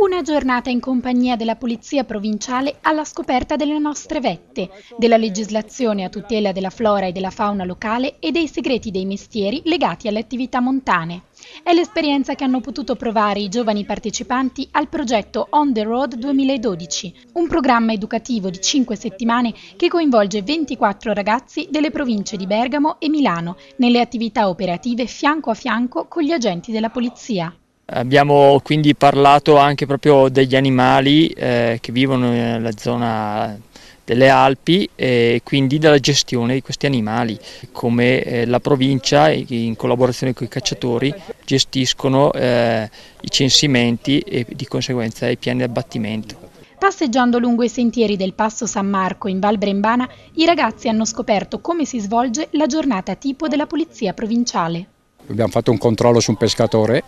Una giornata in compagnia della Polizia Provinciale alla scoperta delle nostre vette, della legislazione a tutela della flora e della fauna locale e dei segreti dei mestieri legati alle attività montane. È l'esperienza che hanno potuto provare i giovani partecipanti al progetto On the Road 2012, un programma educativo di 5 settimane che coinvolge 24 ragazzi delle province di Bergamo e Milano nelle attività operative fianco a fianco con gli agenti della polizia. Abbiamo quindi parlato anche proprio degli animali eh, che vivono nella zona delle Alpi e quindi della gestione di questi animali, come eh, la provincia in collaborazione con i cacciatori gestiscono eh, i censimenti e di conseguenza i piani di abbattimento. Passeggiando lungo i sentieri del Passo San Marco in Val Brembana, i ragazzi hanno scoperto come si svolge la giornata tipo della Polizia Provinciale. Abbiamo fatto un controllo su un pescatore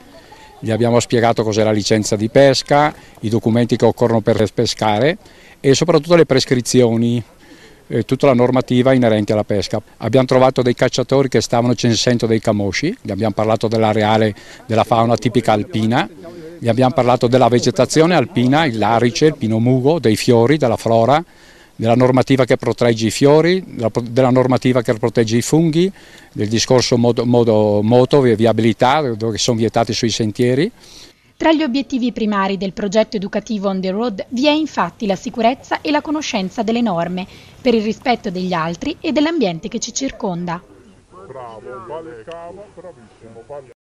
gli abbiamo spiegato cos'è la licenza di pesca, i documenti che occorrono per pescare e soprattutto le prescrizioni, eh, tutta la normativa inerente alla pesca. Abbiamo trovato dei cacciatori che stavano censendo dei camosci, gli abbiamo parlato dell'areale della fauna tipica alpina, gli abbiamo parlato della vegetazione alpina, il larice, il pino mugo, dei fiori, della flora, della normativa che protegge i fiori, della normativa che protegge i funghi, del discorso modo, modo, moto, viabilità, dove sono vietati sui sentieri. Tra gli obiettivi primari del progetto educativo On the Road vi è infatti la sicurezza e la conoscenza delle norme, per il rispetto degli altri e dell'ambiente che ci circonda. Bravo, vale cava, bravissimo.